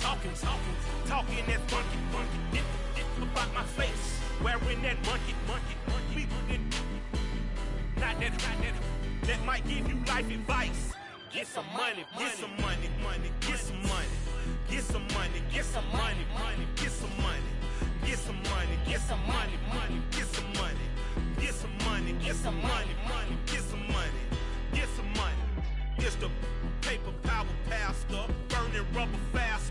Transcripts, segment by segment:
talking, talking, talking. That funky, funky, dip, dip about my face, wearing that monkey, monkey, monkey, not that, not that, that might give you life advice. Get some money, get some money, money, get some money, get some money, get some money, money, get some money, get some money, get some money, money, get some money, get some money, get some money, money, get some money, get some money. It's the paper power pastor, burning rubber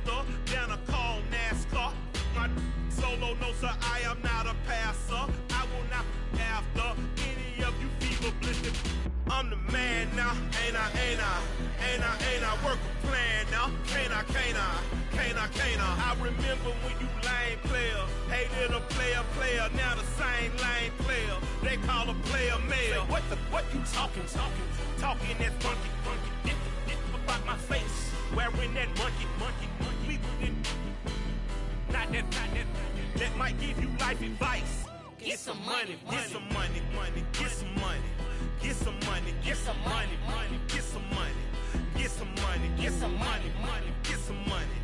faster than a call NASCAR. My solo no sir, I am not a passer. I will not after any of you fever blistered. I'm the man now, ain't I, ain't I, ain't I, ain't I, work a plan now, can't I, can't I, can't I, can't I, I remember when you lame player, hated a player, player, now the same lame player, they call a player male, what the, what you talking, talking, talking that funky, funky, dip, dip about my face, wearing that monkey, monkey, monkey, we not that, not that, that might give you life advice. Get some money, get some money, money, get some money. Get some money, get some money, money, get some money. Get some money, get some money, money, get some money.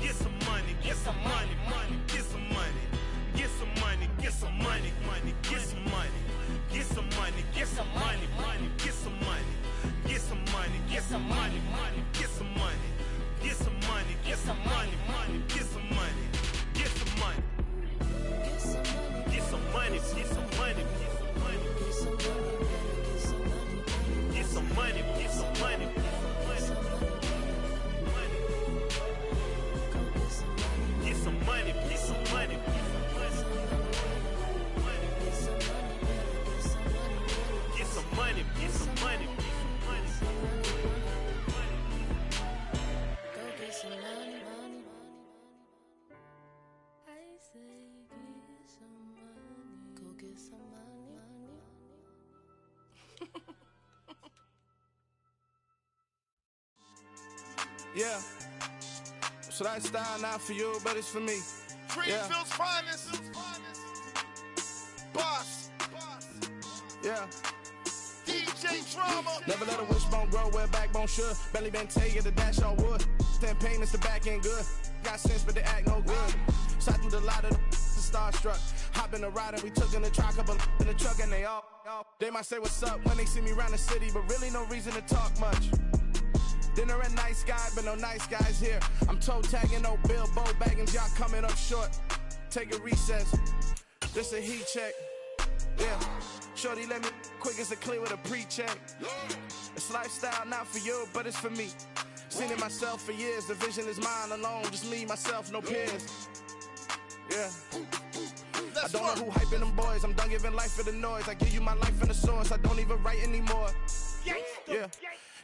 Get some money, get some money, money, get some money. Get some money, get some money, money, get some money. Get some money, get some money, money, get some money. Get some money, get some money, money, get some money. Get some get some money, money, get some money. Get some money. Get some money, get some money, get some money. Get some money, get some money, get some money. Get some money, get some money, get some some money, money. Yeah. So that style not for you, but it's for me. Greenfield's finest. Boss. Boss. Yeah. DJ Drama. Never let a wishbone grow where a backbone should. Belly been take the dash on wood. Ten payments, the back end good. Got sense, but they act no good. Shot through the lot of the starstruck. Hop in the ride and we took in the truck, couple in the truck and they all. They might say what's up when they see me around the city, but really no reason to talk much. Dinner at nice guy, but no nice guys here. I'm toe tagging, no Bilbo bagging, y'all coming up short. Take a recess. This a heat check. Yeah. Shorty, let me quick as a clear with a pre-check. It's lifestyle not for you, but it's for me. Seen it myself for years. The vision is mine alone. Just me, myself, no peers. Yeah. I don't know who hyping them boys. I'm done giving life for the noise. I give you my life in the source. I don't even write anymore. Yeah.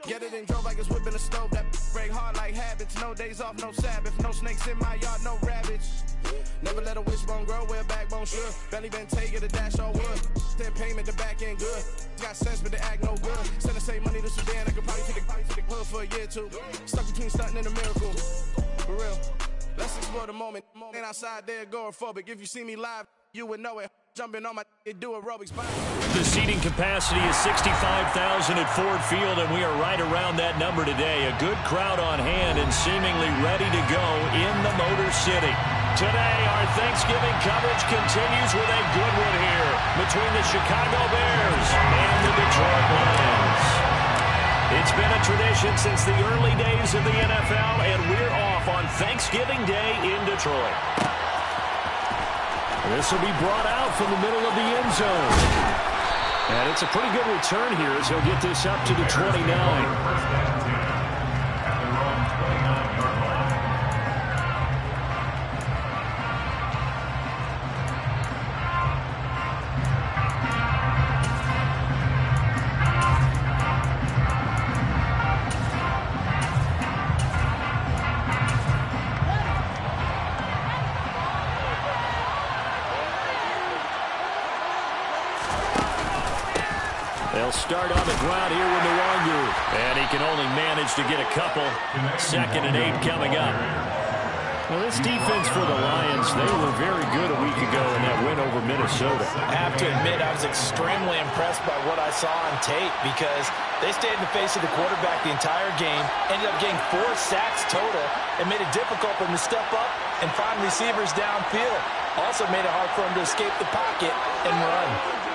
Get it and drove like it's whipping a stove. That break hard like habits. No days off, no Sabbath. No snakes in my yard, no rabbits. Never let a wishbone grow where a backbone should. Belly been taking the dash oh, all wood. Then payment, the back end good. Got sense, but they act no good. Send the same money to Sudan. I could probably take the, the hood for a year or two. Stuck between stunting and a miracle. For real. Let's explore the moment. Ain't outside there agoraphobic. If you see me live, you would know it. Jumping on my do aerobics. The seating capacity is 65,000 at Ford Field, and we are right around that number today. A good crowd on hand and seemingly ready to go in the Motor City. Today, our Thanksgiving coverage continues with a good one here between the Chicago Bears and the Detroit Lions. It's been a tradition since the early days of the NFL, and we're off on Thanksgiving Day in Detroit. This will be brought out from the middle of the end zone. And it's a pretty good return here as he'll get this up to the 29. Couple. Second and eight coming up. Well, this defense for the Lions, they were very good a week ago in that win over Minnesota. I have to admit, I was extremely impressed by what I saw on tape because they stayed in the face of the quarterback the entire game, ended up getting four sacks total, and made it difficult for them to step up and find receivers downfield. Also made it hard for them to escape the pocket and run.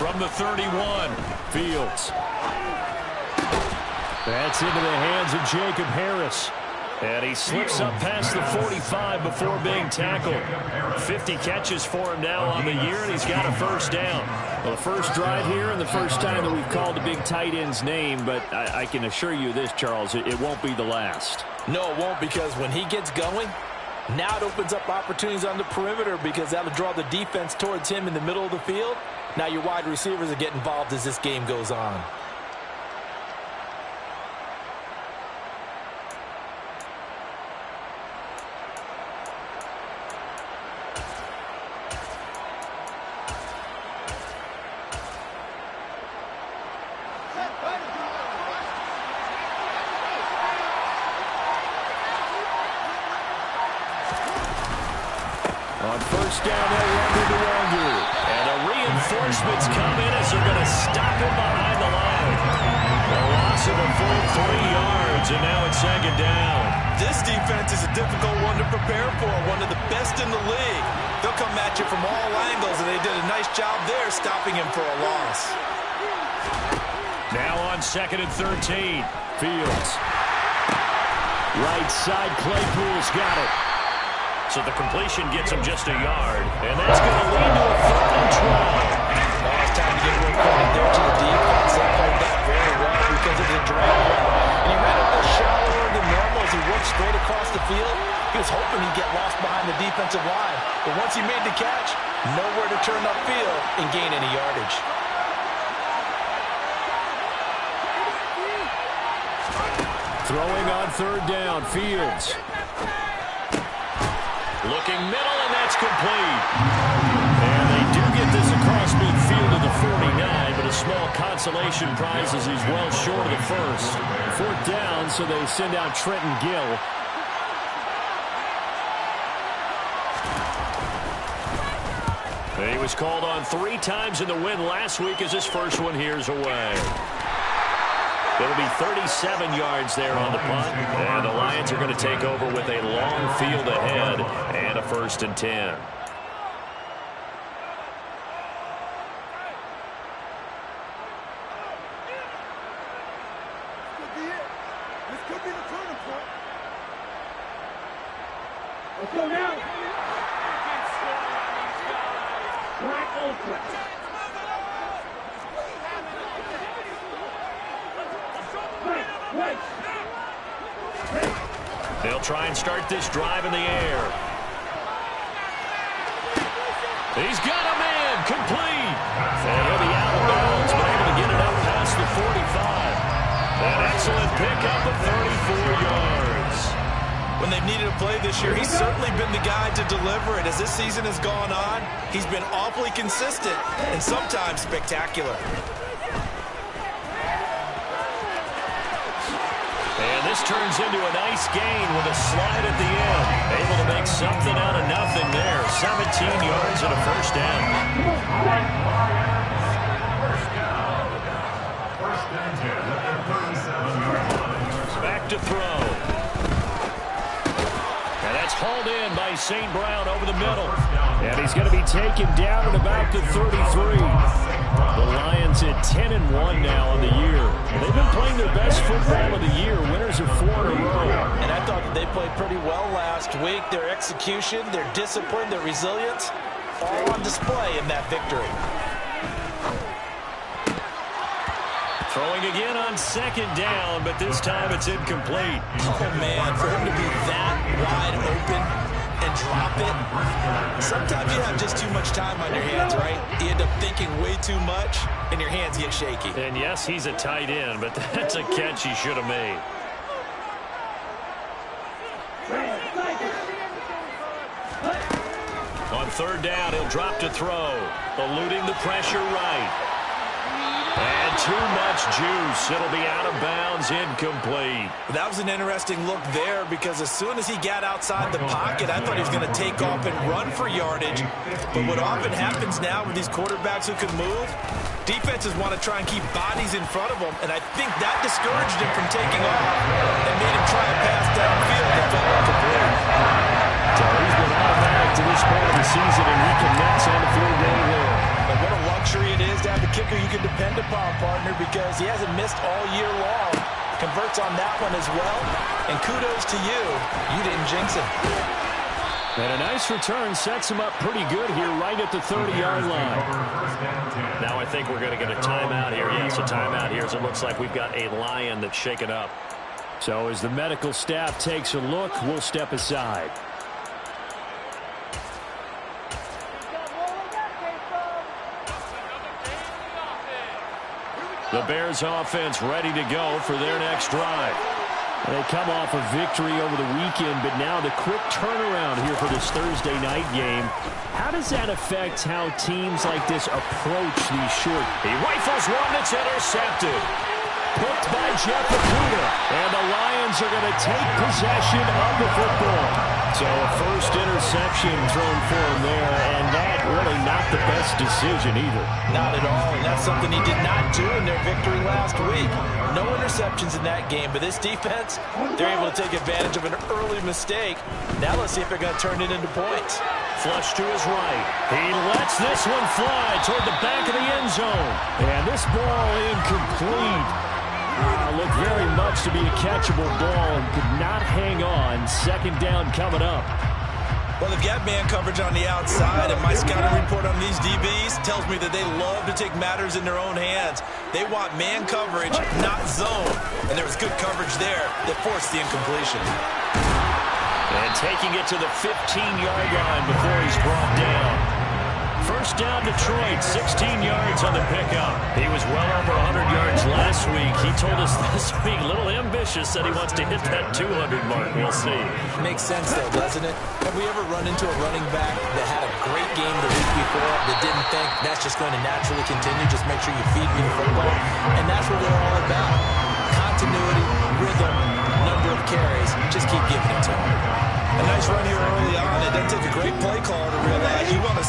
From the 31, Fields. That's into the hands of Jacob Harris. And he slips up past the 45 before being tackled. 50 catches for him now on the year, and he's got a first down. Well, the first drive here and the first time that we've called the big tight end's name, but I, I can assure you this, Charles, it, it won't be the last. No, it won't because when he gets going, now it opens up opportunities on the perimeter because that'll draw the defense towards him in the middle of the field. Now your wide receivers will get involved as this game goes on. On first down, they'll run into Waldo. Reinforcements come in as they're going to stop him behind the line. A loss of a full three yards, and now it's second down. This defense is a difficult one to prepare for, one of the best in the league. They'll come at you from all angles, and they did a nice job there stopping him for a loss. Now on second and 13, Fields. Right side, Claypool's got it. So the completion gets him just a yard, and that's going to lead to a third and 12. And he ran shallower than normal as he worked straight across the field. He was hoping he'd get lost behind the defensive line. But once he made the catch, nowhere to turn and gain any yardage. Throwing on third down, Fields. Looking middle, and that's complete. Small consolation prize as he's well short of the first. Fourth down, so they send out Trenton Gill. He was called on three times in the win last week as his first one here's away. It'll be 37 yards there on the punt, and the Lions are going to take over with a long field ahead and a first and 10. This could be the turning point. Let's go now. Black Ultra. Right, right. They'll try and start this drive in the air. He's got a man, complete. And he'll be out of bounds, but able to get it up past the 45. An excellent pickup of 34 yards. When they've needed a play this year, he's certainly been the guy to deliver it. As this season has gone on, he's been awfully consistent and sometimes spectacular. And this turns into a nice gain with a slide at the end. Able to make something out of nothing there. 17 yards and a first down. Back to throw. And that's hauled in by St. Brown over the middle. And he's going to be taken down at about the 33. The Lions at 10 and 1 now on the year. They've been playing their best football of the year. Winners of four in a row. And I thought that they played pretty well last week. Their execution, their discipline, their resilience, all on display in that victory. Throwing again on second down, but this time it's incomplete. Oh, man, for him to be that wide open and drop it. Sometimes you have just too much time on your hands, right? You end up thinking way too much, and your hands get shaky. And yes, he's a tight end, but that's a catch he should have made. On third down, he'll drop to throw. Eluding the pressure right. Too much juice. It'll be out of bounds, incomplete. That was an interesting look there because as soon as he got outside the pocket, I thought he was going to take off and run for yardage. But what often happens now with these quarterbacks who can move, defenses want to try and keep bodies in front of them, and I think that discouraged him from taking off and made him try a pass downfield that fell incomplete. So he's been automatic to this part of the season, and he connects on the field goal there. But what a luxury it is to have a kicker you can depend upon, partner, because he hasn't missed all year long. Converts on that one as well. And kudos to you. You didn't jinx it. And a nice return sets him up pretty good here right at the 30-yard line. Now I think we're going to get a timeout here. Yes, a timeout here as it looks like we've got a lion that's shaken up. So as the medical staff takes a look, we'll step aside. The Bears offense ready to go for their next drive. They come off a victory over the weekend, but now the quick turnaround here for this Thursday night game. How does that affect how teams like this approach these short? He rifles one that's intercepted. Picked by Jeff Okudah. And the Lions are going to take possession of the football. So a first interception thrown for him there, and that really not the best decision either. Not at all, and that's something he did not do in their victory last week. No interceptions in that game, but this defense, they're able to take advantage of an early mistake. Now let's see if they're going to turn it into points. Flush to his right. He lets this one fly toward the back of the end zone. And this ball incomplete. Uh, looked very much to be a catchable ball and could not hang on. Second down coming up. Well, they've got man coverage on the outside, and my scouting report on these DBs tells me that they love to take matters in their own hands. They want man coverage, not zone. And there was good coverage there that forced the incompletion. And taking it to the 15-yard line before he's brought down. First down Detroit, 16 yards on the pickup. He was well over 100 yards last week. He told us this week, a little ambitious, said he wants to hit that 200 mark. We'll see. Makes sense, though, doesn't it? Have we ever run into a running back that had a great game the week before that didn't think that's just going to naturally continue? Just make sure you feed me the football. And that's what they're all about. Continuity, rhythm, number of carries. Just keep giving it to him. A nice run here early on. It doesn't take a great play caller to realize to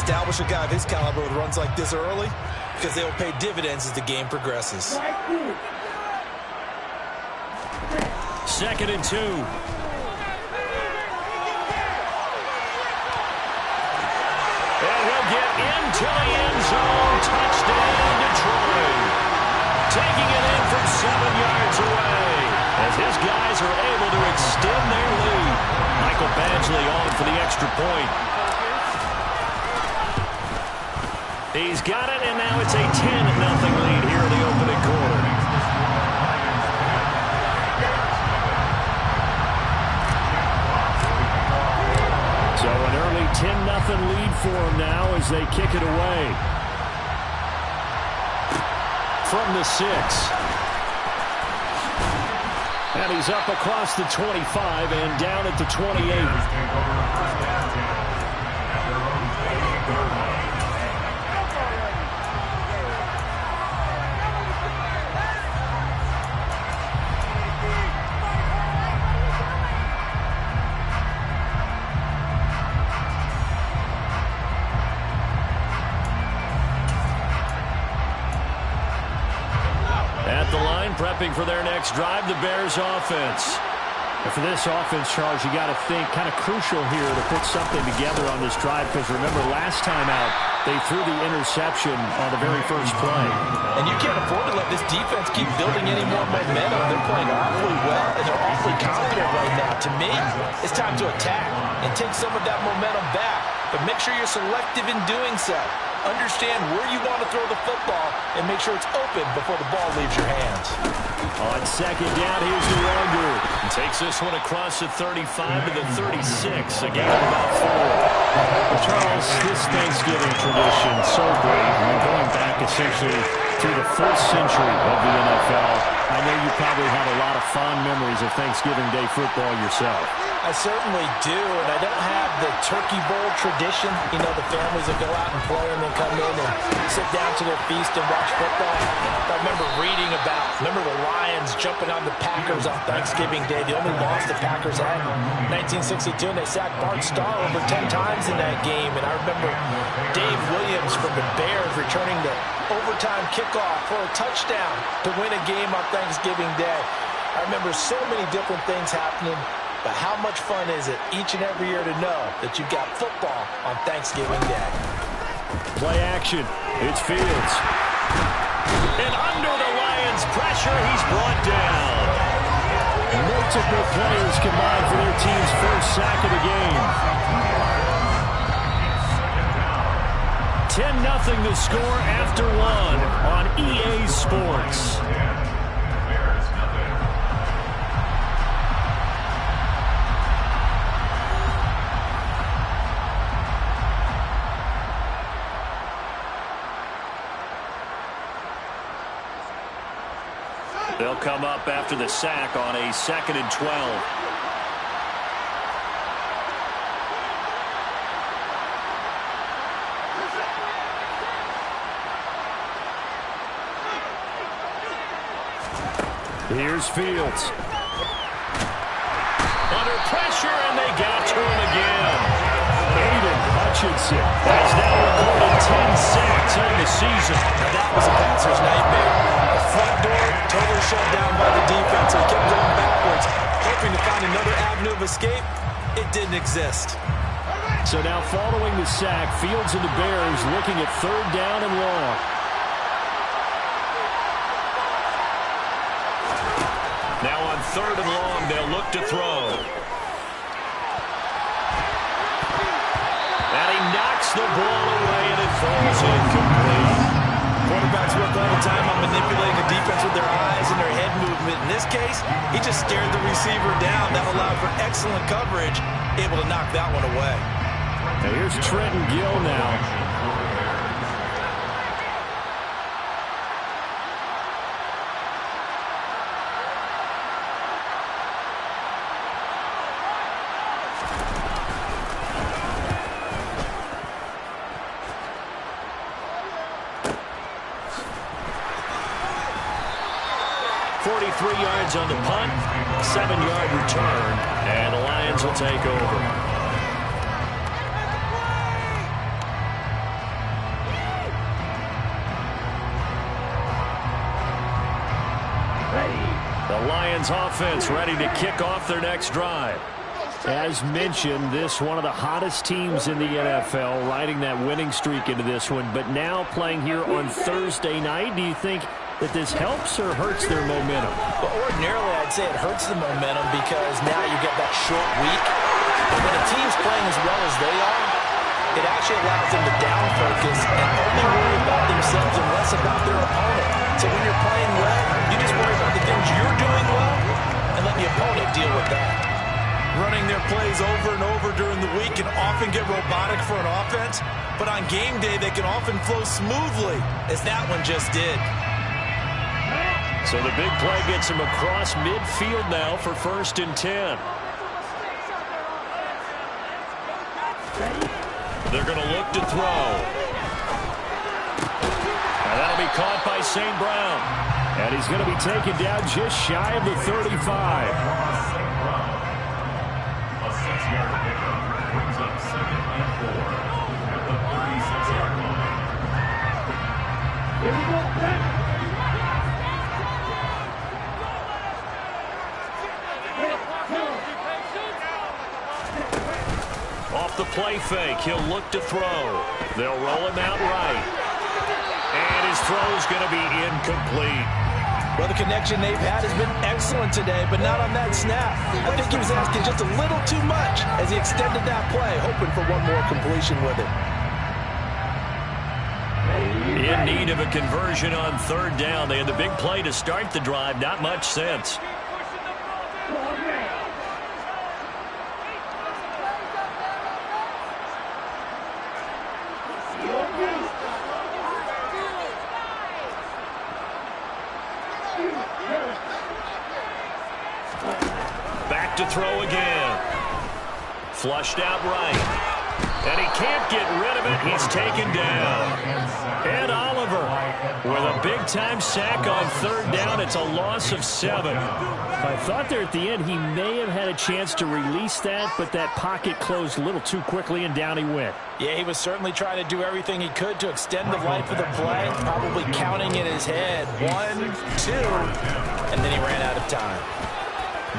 establish a guy of his caliber with runs like this early because they will pay dividends as the game progresses. Second and two. And he'll get into the end zone. Touchdown, Detroit. Taking it in from seven yards away as his guys are able to extend their lead. Michael Badgley on for the extra point. He's got it, and now it's a 10-0 lead here in the opening quarter. So an early 10-0 lead for him now as they kick it away. From the six. And he's up across the 25 and down at the 28. Drive, the Bears offense. And for this offense, Charles, you got to think kind of crucial here to put something together on this drive because remember last time out they threw the interception on the very first play. And you can't afford to let this defense keep building any more momentum. They're playing awfully well and they're awfully confident right now. To me, it's time to attack and take some of that momentum back. But make sure you're selective in doing so. Understand where you want to throw the football and make sure it's open before the ball leaves your hands. On second down, here's the Longer. Takes this one across the 35 to the 36. Again, about four. Charles, this Thanksgiving tradition, so great. We're going back essentially through the first century of the NFL. I know you probably have a lot of fond memories of Thanksgiving Day football yourself. I certainly do, and I don't have the turkey bowl tradition. You know, the families that go out and play and then come in and sit down to their feast and watch football. I remember reading about, remember the Lions jumping on the Packers on Thanksgiving Day. The only loss the Packers had in 1962, and they sacked Bart Starr over 10 times in that game. And I remember Dave Williams from the Bears returning the overtime kickoff for a touchdown to win a game on Thanksgiving Day. I remember so many different things happening but how much fun is it each and every year to know that you've got football on Thanksgiving Day? Play action. It's Fields. And under the Lions' pressure, he's brought down. Multiple players combined for their team's first sack of the game. 10-0 the score after one on EA Sports. Come up after the sack on a second and 12. Here's Fields. Under pressure, and they got to him again. Aidan Hutchinson has now recorded 10 sacks on the season. Now that was a passer's nightmare front door totally shut down by the defense. So he kept going backwards, hoping to find another avenue of escape. It didn't exist. So now following the sack, Fields and the Bears looking at third down and long. Now on third and long, they'll look to throw. And he knocks the ball away, and it falls incomplete. Quarterbacks work all the time on manipulating the defense with their eyes and their head movement. In this case, he just stared the receiver down. That allowed for excellent coverage, able to knock that one away. Now here's Trenton Gill now. Offense ready to kick off their next drive. As mentioned, this one of the hottest teams in the NFL, riding that winning streak into this one, but now playing here on Thursday night. Do you think that this helps or hurts their momentum? Well, ordinarily, I'd say it hurts the momentum because now you get that short week. But when a team's playing as well as they are, it actually allows them to down focus and only worry about themselves and less about their opponent. So when you're playing well, you just worry about the things you're doing well let the opponent deal with that. Running their plays over and over during the week can often get robotic for an offense, but on game day, they can often flow smoothly, as that one just did. So the big play gets him across midfield now for first and 10. They're going to look to throw. And that'll be caught by St. Brown. And he's going to be taken down just shy of the 35. Off the play fake. He'll look to throw. They'll roll him out right. And his throw is going to be incomplete. Well, the connection they've had has been excellent today, but not on that snap. I think he was asking just a little too much as he extended that play, hoping for one more completion with it. In need of a conversion on third down. They had the big play to start the drive. Not much sense. to throw again. Flushed out right. And he can't get rid of it. He's taken down. Ed Oliver with a big-time sack on third down. It's a loss of seven. I thought there at the end he may have had a chance to release that, but that pocket closed a little too quickly, and down he went. Yeah, he was certainly trying to do everything he could to extend the life of the play, probably counting in his head. One, two, and then he ran out of time.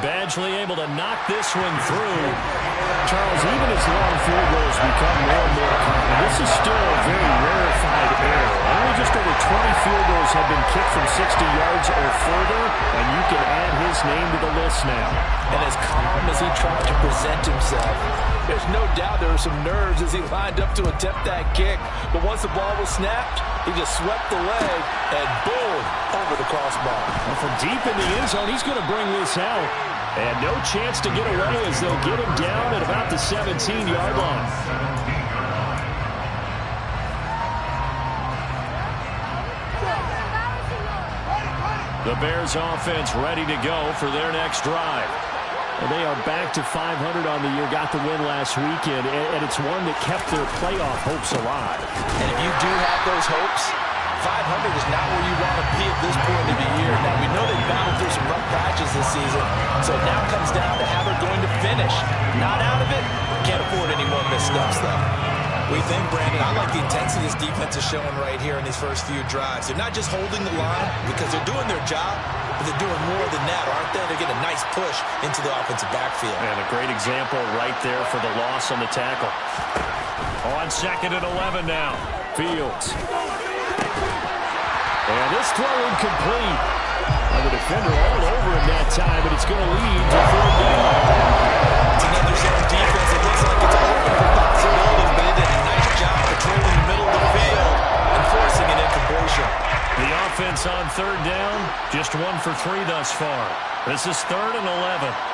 Badgley able to knock this one through. Charles, even as long field goals become more and more common, this is still a very rarefied error. Only just over 20 field goals have been kicked from 60 yards or further, and you can add his name to the list now. And as calm as he tried to present himself, there's no doubt there were some nerves as he lined up to attempt that kick. But once the ball was snapped, he just swept the leg and boom, over the crossbar. And from deep in the end zone, he's going to bring this out. And no chance to get away as they'll get him down at about the 17-yard line. The Bears offense ready to go for their next drive. Well, they are back to 500 on the year, got the win last weekend, and it's one that kept their playoff hopes alive. And if you do have those hopes, 500 is not where you want to be at this point of the year. Now, we know they've battled through some rough patches this season, so it now comes down to how they're going to finish. Not out of it, can't afford any more missteps, though. We think, Brandon, I like the intensity this defense is showing right here in these first few drives. They're not just holding the line because they're doing their job, but they're doing more than that, aren't they? They're getting a nice push into the offensive backfield. And a great example right there for the loss on the tackle. On second and 11 now. Fields. And this throw incomplete. And the defender all over him that time, but it's going to lead to third down. It's another zone defense. It looks like it's open for possibilities, but it did a nice job patrolling the middle of the field and forcing an incompletion. The offense on third down, just one for three thus far. This is third and 11.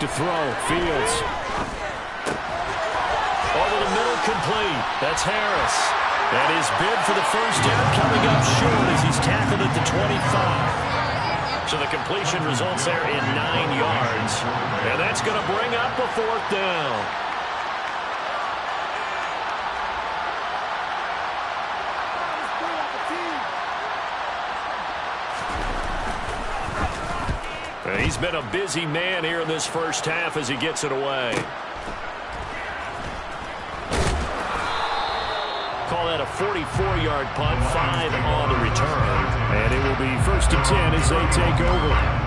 To throw. Fields. Over the middle, complete. That's Harris. And his bid for the first down coming up short as he's tackled at the 25. So the completion results there in nine yards. And that's going to bring up a fourth down. He's been a busy man here in this first half as he gets it away. Call that a 44-yard punt, five on the return. And it will be first and 10 as they take over.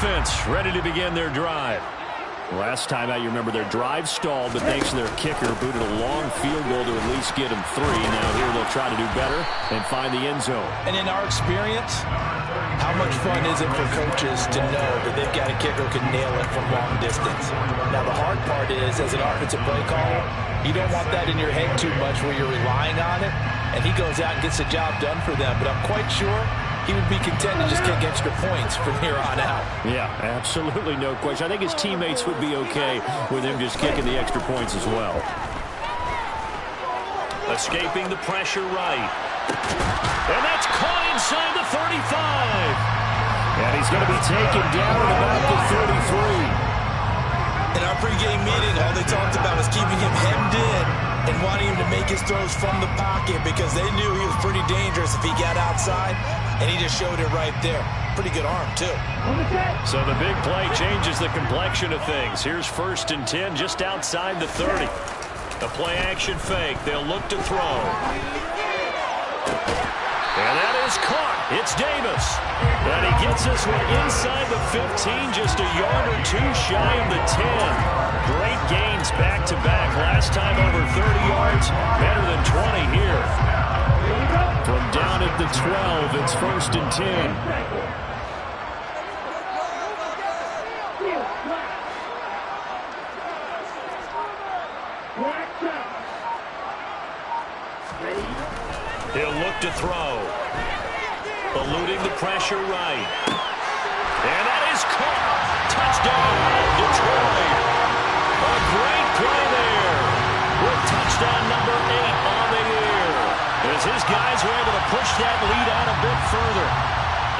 Offense ready to begin their drive. Last time out, you remember their drive stalled, but thanks to their kicker, booted a long field goal to at least get them three. Now here they'll try to do better and find the end zone. And in our experience, how much fun is it for coaches to know that they've got a kicker who can nail it from long distance? Now, the hard part is, as an offensive play caller, you don't want that in your head too much where you're relying on it, and he goes out and gets the job done for them. But I'm quite sure he would be content to just kick extra points from here on out. Yeah, absolutely no question. I think his teammates would be okay with him just kicking the extra points as well. Escaping the pressure right. And that's caught inside the 35. And he's going to be taken down at about the 33. In our pregame meeting, all they talked about was keeping him hemmed in and wanting him to make his throws from the pocket because they knew he was pretty dangerous if he got outside, and he just showed it right there. Pretty good arm, too. So the big play changes the complexion of things. Here's first and 10 just outside the 30. The play action fake. They'll look to throw. And that is caught. It's Davis. And he gets this one inside the 15, just a yard or two shy of the 10. Great gains back-to-back. Last time over 30 yards, better than 20 here. From down at the 12, it's first and 10. He'll look to throw. Eluding the pressure right. And that is caught. Touchdown, Detroit. A great play there. With touchdown number eight. As his guys were able to push that lead out a bit further.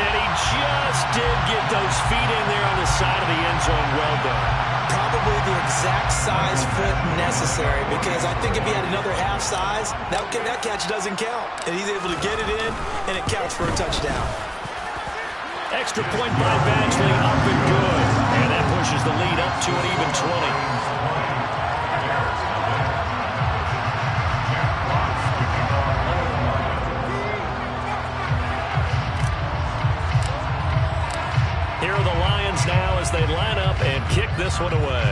And he just did get those feet in there on the side of the end zone. Well done. Probably the exact size foot necessary because I think if he had another half size, that, that catch doesn't count. And he's able to get it in, and it counts for a touchdown. Extra point by Badgley, up and good. And that pushes the lead up to an even 20. This one away.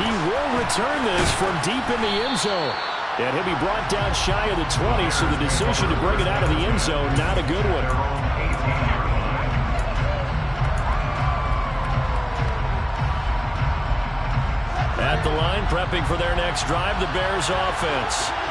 He will return this from deep in the end zone. And he'll be brought down shy of the 20, so the decision to bring it out of the end zone, not a good one. At the line, prepping for their next drive, the Bears offense.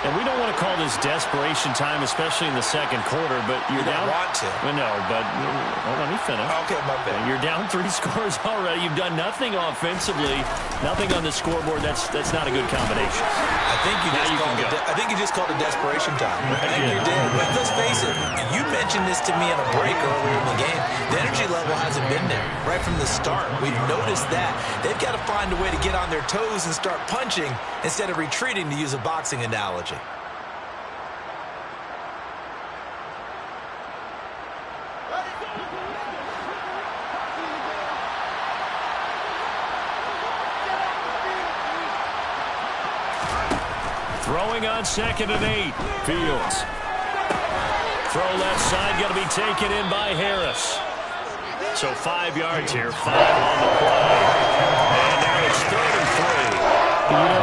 And we don't want to call this desperation time, especially in the second quarter, but you're You down. don't want to. Well, no, but uh, hold on, let me finish. Okay, my bad. You're down three scores already. You've done nothing offensively, nothing on the scoreboard. That's that's not a good combination. I think you Now just you called it. I think you just called it desperation time. I think Yeah. you did. But let's face it. You mentioned this to me in a break earlier in the game. The energy level hasn't been there right from the start. We've noticed that they've got to find a way to get on their toes and start punching instead of retreating, to use a boxing analogy. Throwing on second and eight. Fields. Throw left side, going to be taken in by Harris. So five yards here, five on the play. And now it's third. You know,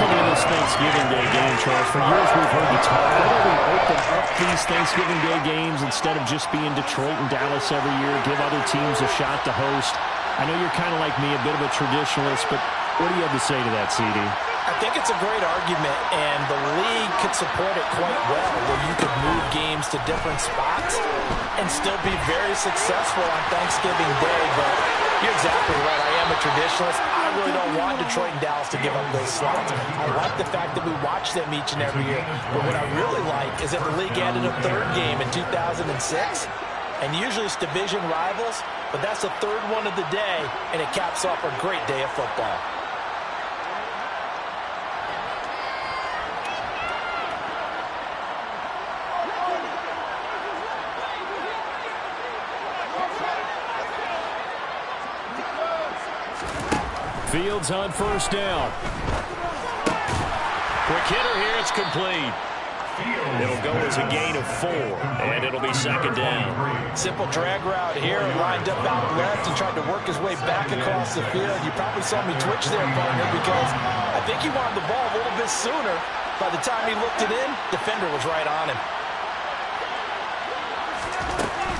thinking of this Thanksgiving Day game, Charles, for years we've heard you talk. Don't we open up these Thanksgiving Day games instead of just being Detroit and Dallas every year, give other teams a shot to host? I know you're kind of like me, a bit of a traditionalist, but what do you have to say to that, CD? I think it's a great argument, and the league could support it quite well, where you could move games to different spots and still be very successful on Thanksgiving Day. But you're exactly right. I am a traditionalist. I really don't want Detroit and Dallas to give up those slots. I like the fact that we watch them each and every year. But what I really like is that the league added a third game in 2006. And usually it's division rivals, but that's the third one of the day, and it caps off a great day of football. Fields on first down. Quick hitter here, it's complete. It'll go as a gain of four, and it'll be second down. Simple drag route here, lined up out left and tried to work his way back across the field. You probably saw me twitch there, partner, because I think he wanted the ball a little bit sooner. By the time he looked it in, defender was right on him.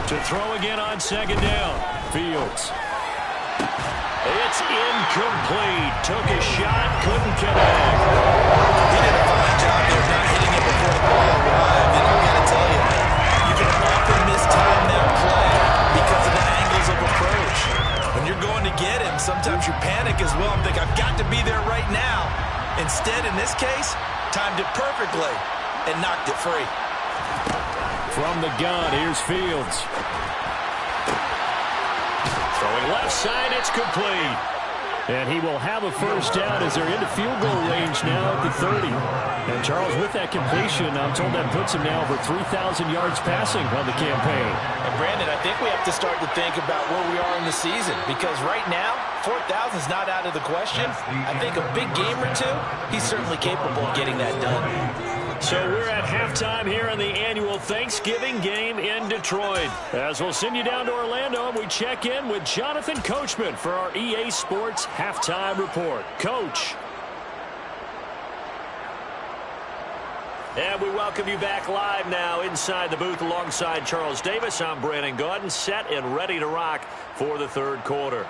To throw again on second down. Fields. It's incomplete. Took a shot, couldn't connect. He did a fine job there not hitting it before the ball arrived. And I've got to tell you, you can often mistime that play because of the angles of approach. When you're going to get him, sometimes you panic as well and think, I've got to be there right now. Instead, in this case, timed it perfectly and knocked it free. From the gun, here's Fields. Throwing left side, it's complete. And he will have a first down as they're into field goal range now at the 30. And Charles, with that completion, I'm told that puts him now over 3,000 yards passing on the campaign. And Brandon, I think we have to start to think about where we are in the season because right now, 4,000 is not out of the question. I think a big game or two, he's certainly capable of getting that done. So we're at halftime here in the annual Thanksgiving game in Detroit. As we'll send you down to Orlando and we check in with Jonathan Coachman for our EA Sports halftime report. Coach. And we welcome you back live now inside the booth alongside Charles Davis. I'm Brandon Gaudin, set and ready to rock for the third quarter.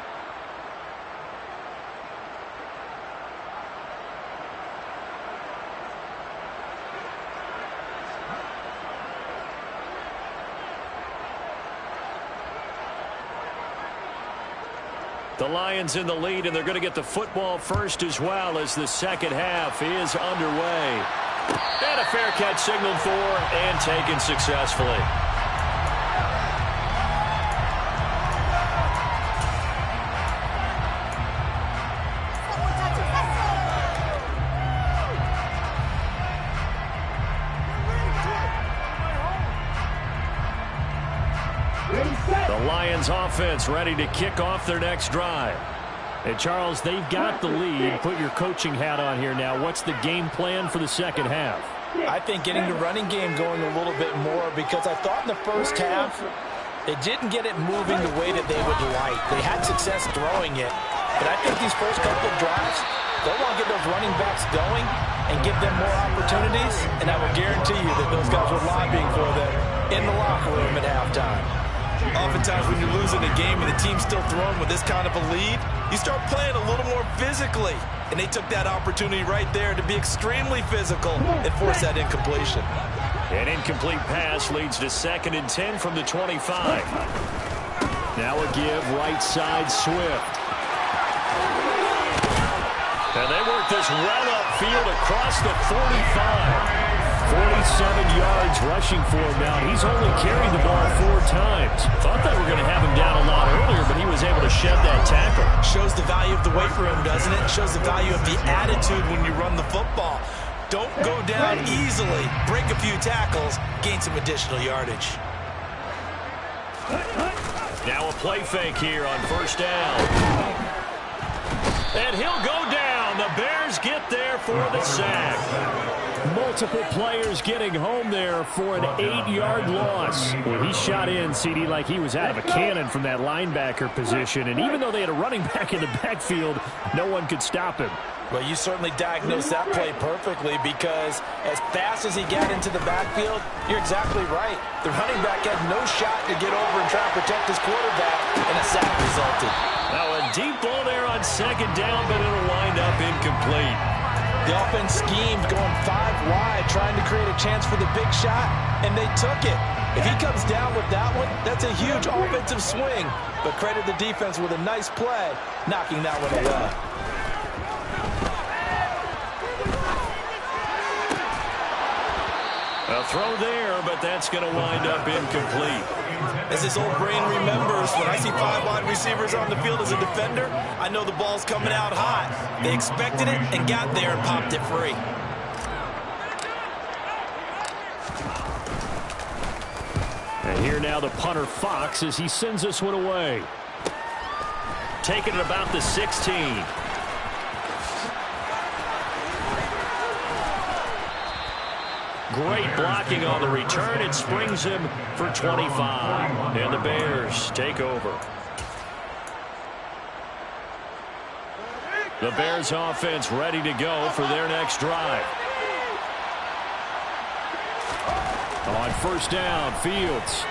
The Lions in the lead, and they're going to get the football first as well as the second half is underway. And a fair catch signaled for and taken successfully. Offense ready to kick off their next drive. And Charles, they've got the lead. Put your coaching hat on here now. What's the game plan for the second half? I think getting the running game going a little bit more because I thought in the first half they didn't get it moving the way that they would like. They had success throwing it, but I think these first couple of drives, they'll want to get those running backs going and give them more opportunities, and I will guarantee you that those guys were lobbying for them in the locker room at halftime. Oftentimes when you're losing a game and the team's still throwing with this kind of a lead, you start playing a little more physically. And they took that opportunity right there to be extremely physical and force that incompletion. An incomplete pass leads to second and 10 from the 25. Now a give right side Swift. And they work this well upfield across the 45. 47 yards rushing for him now. He's only carried the ball four times. Thought they were going to have him down a lot earlier, but he was able to shed that tackle. Shows the value of the weight room, doesn't it? Shows the value of the attitude when you run the football. Don't go down easily. Break a few tackles. Gain some additional yardage. Now a play fake here on first down. And he'll go for the sack. Multiple players getting home there for an eight-yard loss. Well, he shot in, CD, like he was out of a cannon from that linebacker position. And even though they had a running back in the backfield, no one could stop him. Well, you certainly diagnosed that play perfectly because as fast as he got into the backfield, you're exactly right. The running back had no shot to get over and try to protect his quarterback, and a sack resulted. Now a deep ball there on second down, but it'll wind up incomplete. The offense schemed going five wide, trying to create a chance for the big shot, and they took it. If he comes down with that one, that's a huge offensive swing. But credit the defense with a nice play, knocking that one away. A throw there, but that's going to wind up incomplete. As his old brain remembers, when I see five wide receivers on the field as a defender, I know the ball's coming out hot. They expected it and got there and popped it free. And here now the punter Fox as he sends this one away. Taking it about the 16. Great blocking on the return. It springs him for 25. And the Bears take over. The Bears offense ready to go for their next drive. On first down, Fields.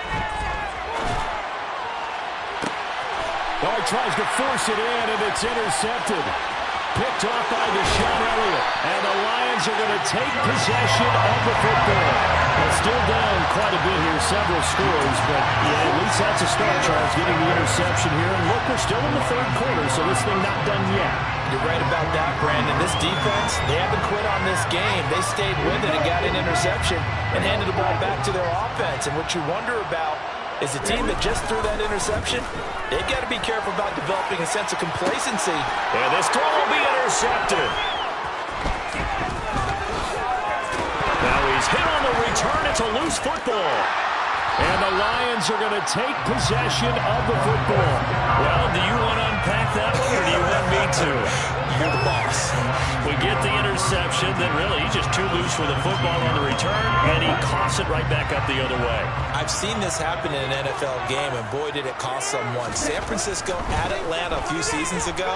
Oh, tries to force it in, and it's intercepted. Picked off by DeShon Elliott. And the Lions are going to take possession of the football. They're still down quite a bit here, several scores, but yeah, at least that's a start, Charles, getting the interception here. And look, we're still in the third quarter, so this thing not done yet. You're right about that, Brandon. This defense, they haven't quit on this game. They stayed with it and got an interception and handed the ball back to their offense. And what you wonder about is the team that just threw that interception, they've got to be careful about developing a sense of complacency. And this throw will be intercepted. Now he's hit on the return. It's a loose football. And the Lions are going to take possession of the football. Well, do you want to unpack that one, or do you want me to? You're the boss. We get the interception, then really he's just too loose for the football on the return, and he coughs it right back up the other way. I've seen this happen in an NFL game, and boy, did it cost someone. San Francisco at Atlanta a few seasons ago.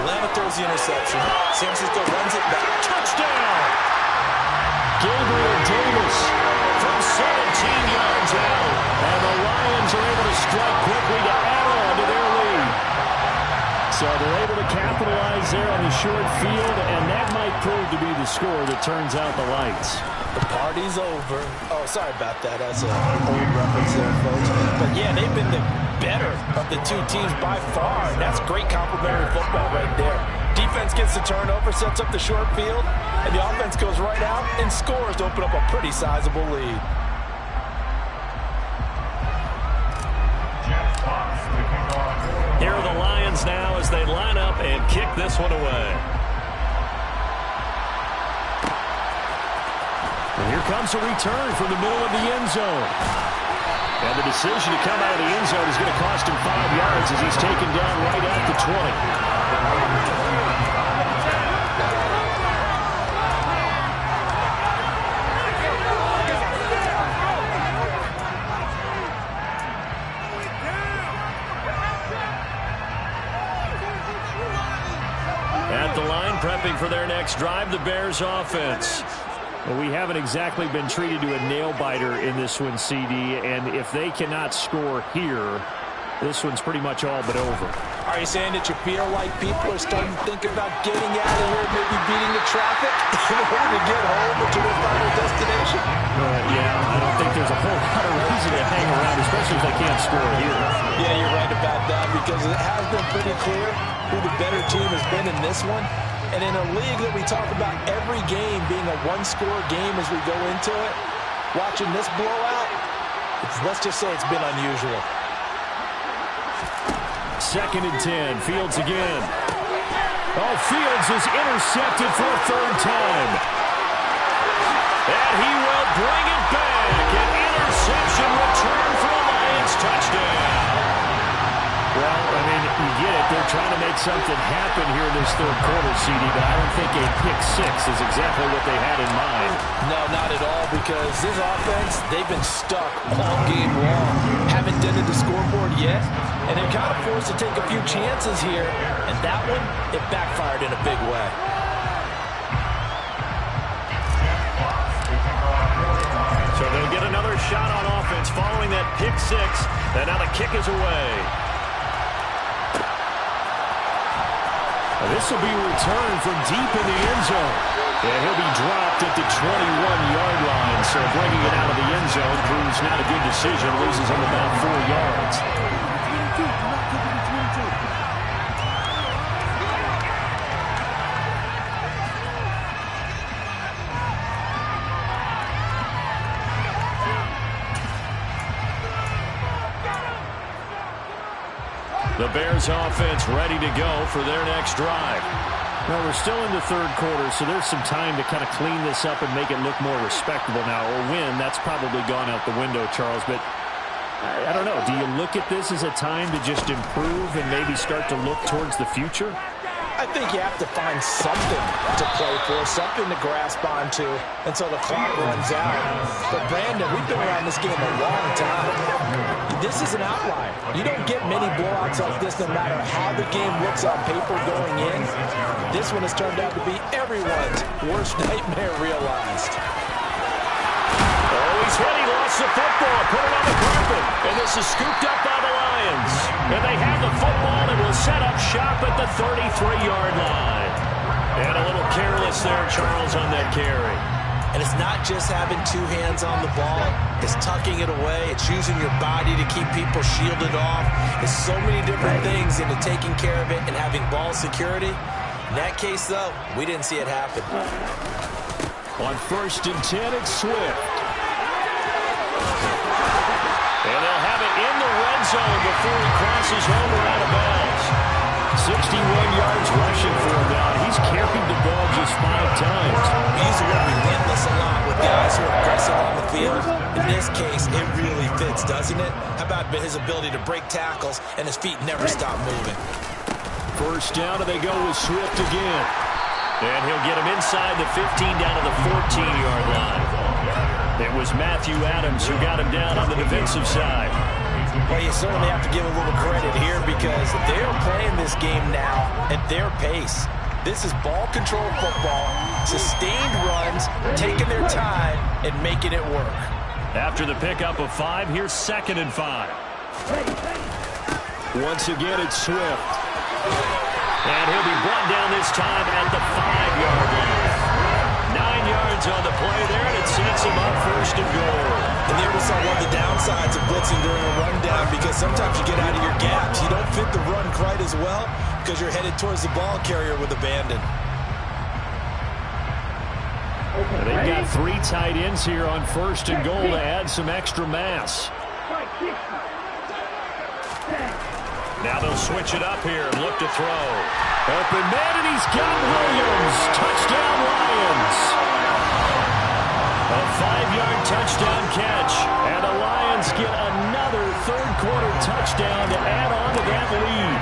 Atlanta throws the interception. San Francisco runs it back. Touchdown! Gabriel Davis from 17 yards out. And the Lions are able to strike quickly to add on to their. So they're able to capitalize there on the short field, and that might prove to be the score that turns out the lights. The party's over. Oh, sorry about that. That's an old reference there, folks. But yeah, they've been the better of the two teams by far. And that's great complementary football right there. Defense gets the turnover, sets up the short field, and the offense goes right out and scores to open up a pretty sizable lead. As they line up and kick this one away. And here comes a return from the middle of the end zone. And the decision to come out of the end zone is going to cost him five yards as he's taken down right at the 20. Prepping for their next drive, the Bears offense. Well, we haven't exactly been treated to a nail-biter in this one, CD, and if they cannot score here, this one's pretty much all but over. Are you saying that you feel like people are starting to think about getting out of here, maybe beating the traffic in order to get home or to their final destination? Yeah, I don't think there's a whole lot of reason to hang around, especially if they can't score here. Yeah, you're right about that because it has been pretty clear who the better team has been in this one. And in a league that we talk about every game being a one-score game as we go into it, watching this blowout, let's just say it's been unusual. Second and 10. Fields again. Oh, Fields is intercepted for a third time. And he will bring it back. An interception return for a Lions touchdown. I mean, you get it. They're trying to make something happen here in this third quarter, CD, but I don't think a pick six is exactly what they had in mind. No, not at all, because this offense, they've been stuck all game long. Haven't dented the scoreboard yet, and they're kind of forced to take a few chances here, and that one, it backfired in a big way. So they'll get another shot on offense following that pick six, and now the kick is away. This will be returned from deep in the end zone. He'll be dropped at the 21-yard line. So bringing it out of the end zone proves not a good decision. Loses him about four yards. Bears offense ready to go for their next drive. Well, we're still in the third quarter, so there's some time to kind of clean this up and make it look more respectable now. Or win, that's probably gone out the window, Charles. But I, I don't know. Do you look at this as a time to just improve and maybe start to look towards the future? I think you have to find something to play for, something to grasp onto until the clock runs out. But Brandon, we've been around this game a long time. This is an outlier. You don't get many blowouts like this no matter how the game looks on paper going in. This one has turned out to be everyone's worst nightmare realized. Oh, he's hit. He lost the football. Put it on the carpet. And this is scooped up by the Lions. And they have the football and will set up shop at the 33-yard line. And a little careless there, Charles, on that carry. And it's not just having two hands on the ball. It's tucking it away. It's using your body to keep people shielded off. It's so many different things into taking care of it and having ball security. In that case, though, we didn't see it happen. On first and 10, it's Swift. And they'll have it in the red zone before he crosses over out of bounds. 61 yards rushing for him now. He's carried the ball just five times. He's worked relentless a lot with guys who are aggressive on the field. In this case, it really fits, doesn't it? How about his ability to break tackles and his feet never stop moving? First down, and they go with Swift again. And he'll get him inside the 15 down to the 14-yard line. It was Matthew Adams who got him down on the defensive side. Well, you certainly have to give a little credit here because they're playing this game now at their pace. This is ball control football, sustained runs, taking their time, and making it work. After the pickup of five, here's second and five. Once again, it's Swift. And he'll be brought down this time at the five-yard line. Nine yards on the play there, and it sets him up first and goal. And there we saw one of the downsides of blitzing during a rundown because sometimes you get out of your gaps. You don't fit the run quite as well because you're headed towards the ball carrier with abandon. And they've got three tight ends here on first and goal to add some extra mass. Now they'll switch it up here and look to throw. Open man, and he's got Williams. Touchdown, Lions. A five-yard touchdown catch. And the Lions get another third-quarter touchdown to add on to that lead.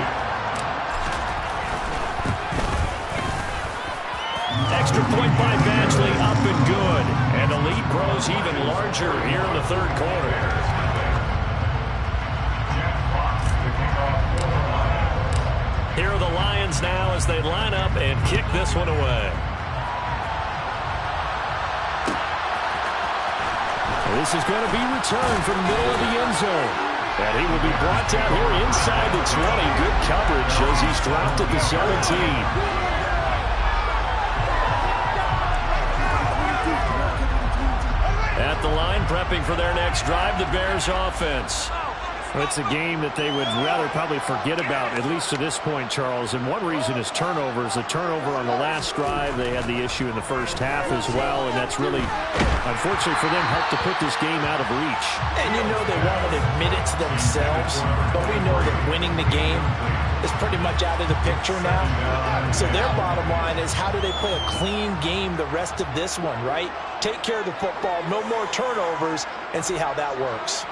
Extra point by Badgley, up and good. And the lead grows even larger here in the third quarter. Now as they line up and kick this one away. This is going to be returned from middle of the end zone. And he will be brought down here inside the 20. Good coverage as he's dropped at the 17. At the line, prepping for their next drive, the Bears offense. Well, it's a game that they would rather probably forget about, at least to this point, Charles. And one reason is turnovers. A turnover on the last drive. They had the issue in the first half as well, and that's really, unfortunately for them, helped to put this game out of reach. And you know they won't admit it to themselves, but we know that winning the game is pretty much out of the picture now. So their bottom line is how do they play a clean game the rest of this one, right? Take care of the football, no more turnovers, and see how that works.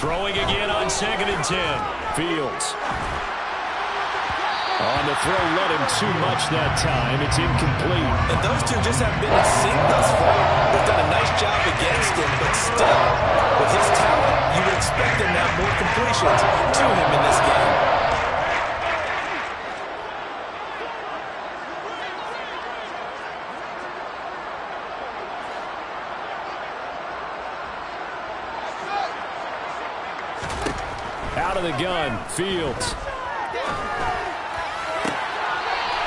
Throwing again on second and ten. Fields. On the throw, led him too much that time. It's incomplete. And those two just have been in sync thus far. They've done a nice job against him, but still, with his talent, you would expect him to have more completions to him in this game. Of the gun. Fields.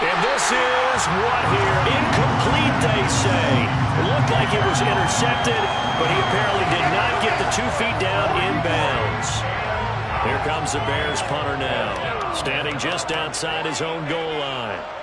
And this is what here? Incomplete, they say. It looked like it was intercepted, but he apparently did not get the two feet down inbounds. Here comes the Bears punter now, standing just outside his own goal line.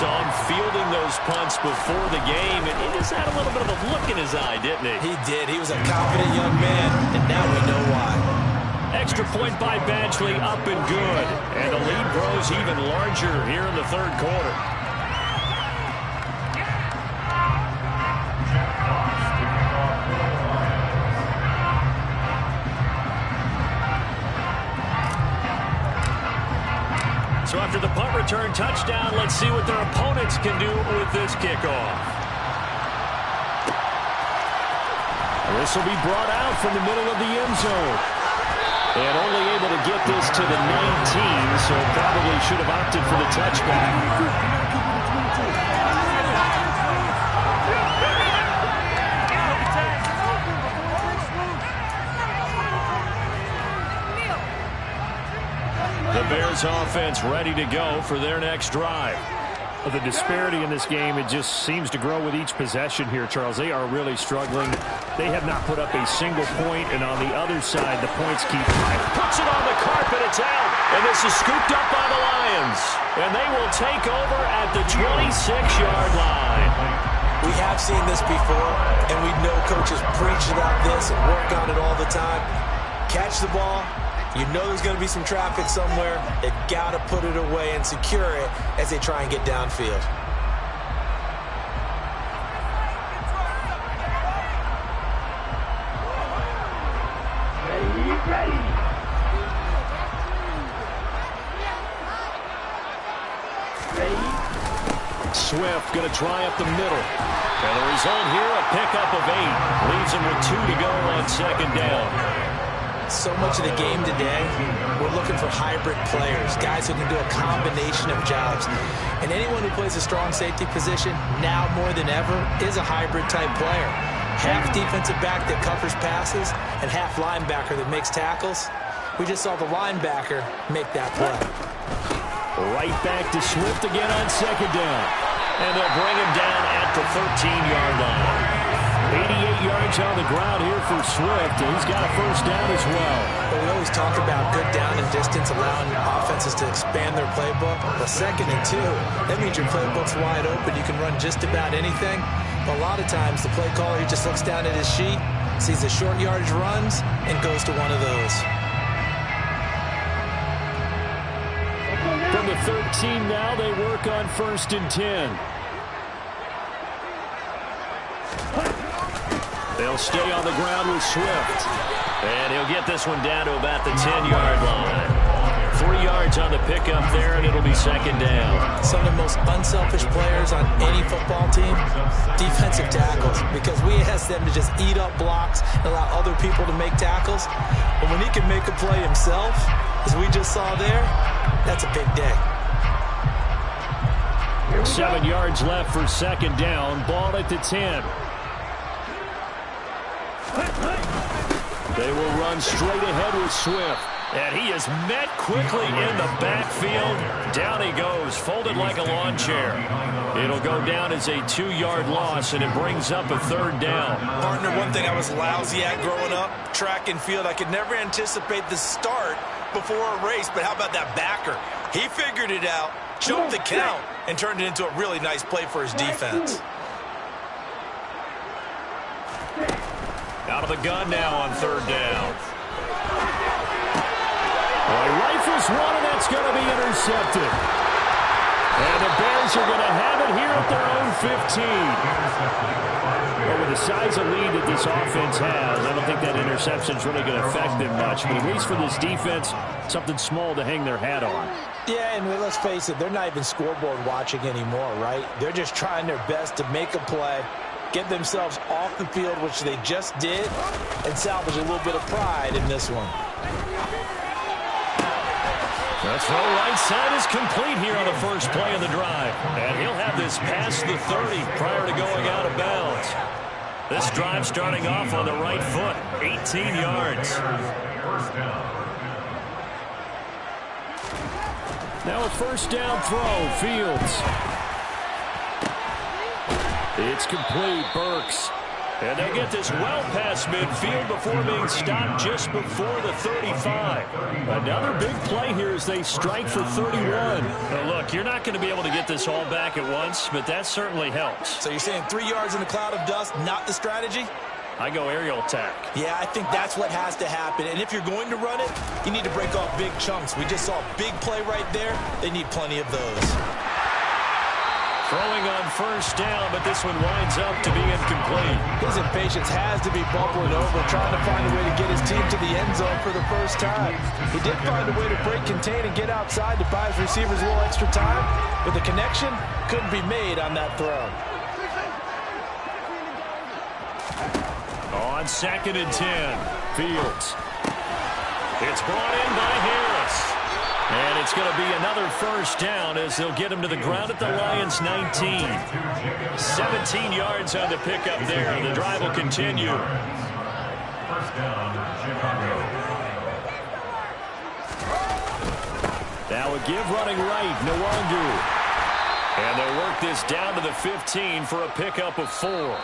saw him fielding those punts before the game, and he just had a little bit of a look in his eye, didn't he? He did. He was a confident young man, and now we know why. Extra point by Badgley, up and good. And the lead grows even larger here in the third quarter. So after the punt return touchdown, this will be brought out from the middle of the end zone. And only able to get this to the 19, so probably should have opted for the touchback. Bears offense ready to go for their next drive the disparity in this game, it just seems to grow with each possession here, Charles. They are really struggling. They have not put up a single point, and on the other side, the points keep coming. Puts it on the carpet, it's out, and this is scooped up by the Lions. And they will take over at the 26-yard line. We have seen this before, and we know coaches preach about this and work on it all the time. Catch the ball, you know there's going to be some traffic somewhere. they got to put it away and secure it as they try and get downfield. Swift going to try up the middle. And the result here, a pickup of eight. Leaves him with two to go on second down. So much of the game today, we're looking for hybrid players, guys who can do a combination of jobs. And anyone who plays a strong safety position, now more than ever, is a hybrid type player. Half defensive back that covers passes and half linebacker that makes tackles. We just saw the linebacker make that play. Right back to Swift again on second down. And they'll bring him down at the 13-yard line. 88 yards on the ground here for Swift, and he's got a first down as well. But we always talk about good down and distance, allowing offenses to expand their playbook. A second and two, that means your playbook's wide open. You can run just about anything. But a lot of times, the play caller, he just looks down at his sheet, sees the short yardage runs, and goes to one of those. From the 13 now, they work on first and 10. They'll stay on the ground with Swift. And he'll get this one down to about the 10-yard line. Three yards on the pickup there, and it'll be second down. Some of the most unselfish players on any football team, defensive tackles, because we ask them to just eat up blocks and allow other people to make tackles. But when he can make a play himself, as we just saw there, that's a big day. Seven yards left for second down. Ball at the 10. They will run straight ahead with Swift. And he is met quickly in the backfield. Down he goes, folded like a lawn chair. It'll go down as a two-yard loss, and it brings up a third down. Partner, one thing I was lousy at growing up, track and field, I could never anticipate the start before a race, but how about that backer? He figured it out, jumped the count, and turned it into a really nice play for his defense. Out of the gun now on third down. Well, he rifles one, and that's going to be intercepted. And the Bears are going to have it here at their own 15. But with the size of lead that this offense has, I don't think that interception is really going to affect them much. But at least for this defense, something small to hang their hat on. Yeah, and let's face it, they're not even scoreboard watching anymore, right? They're just trying their best to make a play, get themselves off the field, which they just did, and salvage a little bit of pride in this one. The throw right side is complete here on the first play of the drive. And he'll have this past the 30 prior to going out of bounds. This drive starting off on the right foot, 18 yards. Now a first down throw, Fields. It's complete, Burks. And they get this well past midfield before being stopped just before the 35. Another big play here as they strike for 31. Now look, you're not going to be able to get this all back at once, but that certainly helps. So you're saying three yards in a cloud of dust, not the strategy? I go aerial attack. Yeah, I think that's what has to happen. And if you're going to run it, you need to break off big chunks. We just saw a big play right there. They need plenty of those. Throwing on first down, but this one winds up to be incomplete. His impatience has to be bubbling over, trying to find a way to get his team to the end zone for the first time. He did find a way to break, contain, and get outside to buy his receivers a little extra time, but the connection couldn't be made on that throw. On second and 10, Fields. It's brought in by Harris. And it's going to be another first down as they'll get him to the ground at the Lions 19. 17 yards on the pickup there. The drive will continue. Now a give running right, Nwangwu. And they'll work this down to the 15 for a pickup of four.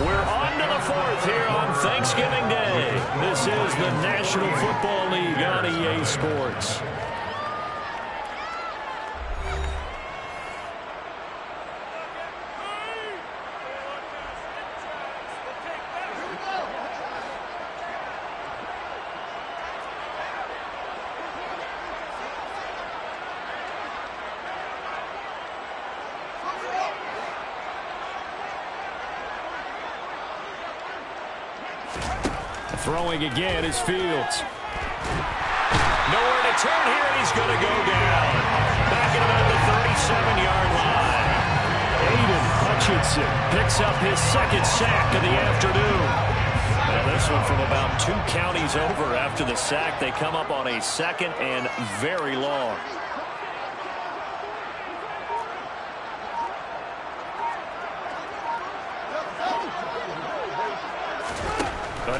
We're on to the fourth here on Thanksgiving Day. This is the National Football League on EA Sports. Throwing again is Fields. Nowhere to turn here, and he's going to go down. Back at about the 37-yard line. Aidan Hutchinson picks up his second sack of the afternoon. And this one from about two counties over after the sack. They come up on a second and very long.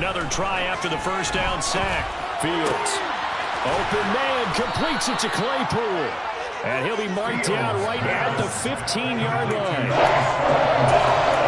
Another try after the first down sack. Fields. Open man completes it to Claypool. And he'll be marked oh, down right at the 15-yard line.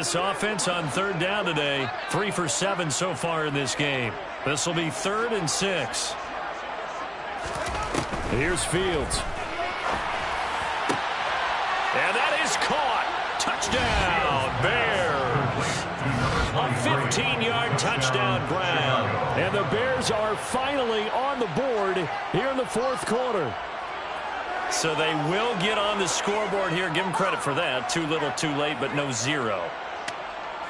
This offense on third down today, three for seven so far in this game. This will be third and six. Here's Fields. And that is caught. Touchdown, Bears. A 15-yard touchdown Brown. And the Bears are finally on the board here in the fourth quarter. So they will get on the scoreboard here. Give them credit for that. Too little, too late, but no zero.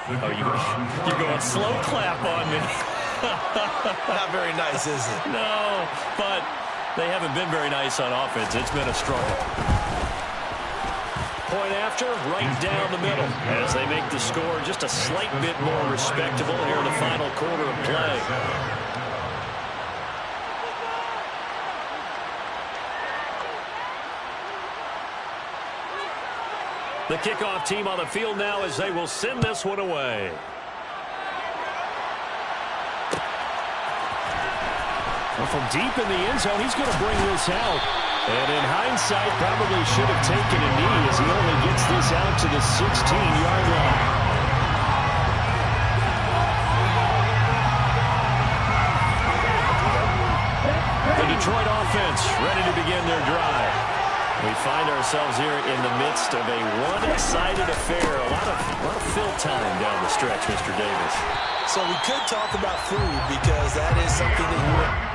Oh, you, you're going slow clap on me. Not very nice, is it? No, but they haven't been very nice on offense. It's been a struggle. Point after, right down the middle as they make the score just a slight bit more respectable here in the final quarter of play. The kickoff team on the field now as they will send this one away. Well, from deep in the end zone, he's going to bring this out. And in hindsight, probably should have taken a knee as he only gets this out to the 16-yard line. The Detroit offense ready to begin their drive. We find ourselves here in the midst of a one-sided affair. A lot of, a lot of fill time down the stretch, Mr. Davis. So we could talk about food because that is something that you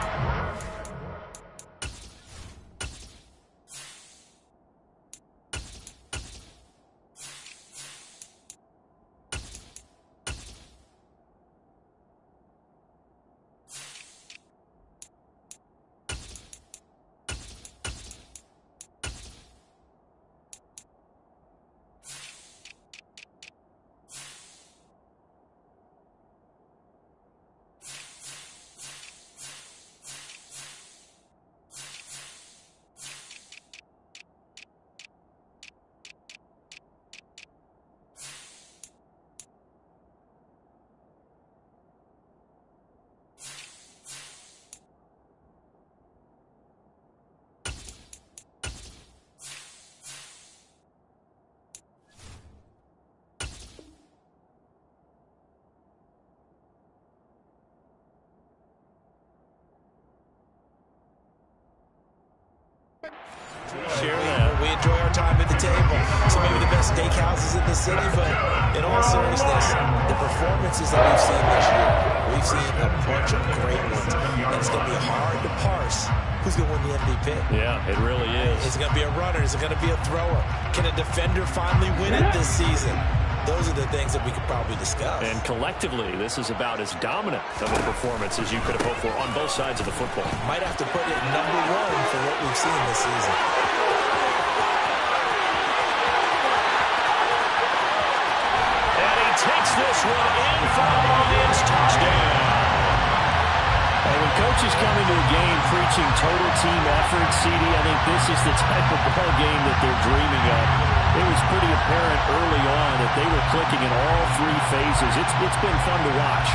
Share that. Uh, we enjoy our time at the table. So maybe the best steakhouses in the city, but in all seriousness, the performances that we've seen this year, we've seen a bunch of great ones. And it's going to be hard to parse who's going to win the MVP. Yeah, it really is. Is it going to be a runner? Is it going to be a thrower? Can a defender finally win it this season? Those are the things that we could probably discuss. And collectively, this is about as dominant of a performance as you could have hoped for on both sides of the football. Might have to put it number one for what we've seen this season. And he takes this one in for the Lions touchdown. And when coaches come into a game preaching total team effort, CD, I think this is the type of ball game that they're dreaming of. It was pretty apparent early on that they were clicking in all three phases. It's It's been fun to watch.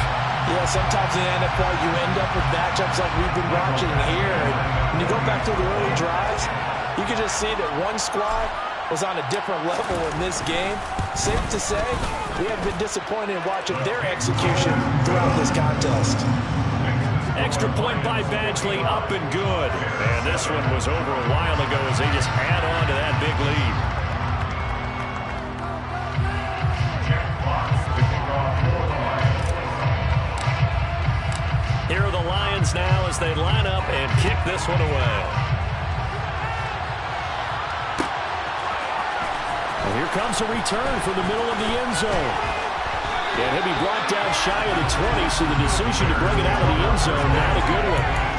Yeah, sometimes in the NFL you end up with matchups like we've been watching here. And when you go back to the early drives, you can just see that one squad was on a different level in this game. Safe to say, we have been disappointed in watching their execution throughout this contest. Extra point by Badgley, up and good. And this one was over a while ago as they just add on to that big lead. Here are the Lions now as they line up and kick this one away. Comes a return from the middle of the end zone. And he'll be brought down shy of the 20, so the decision to bring it out of the end zone, not a good one.